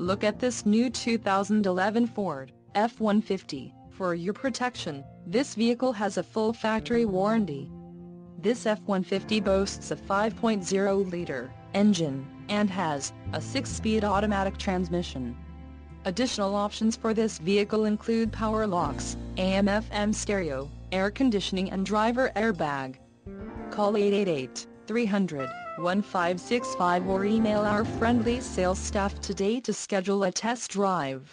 Look at this new 2011 Ford F-150. For your protection, this vehicle has a full factory warranty. This F-150 boasts a 5.0-liter engine, and has a 6-speed automatic transmission. Additional options for this vehicle include power locks, AM-FM stereo, air conditioning and driver airbag. Call 888-300-1565 or email our friendly sales staff today to schedule a test drive.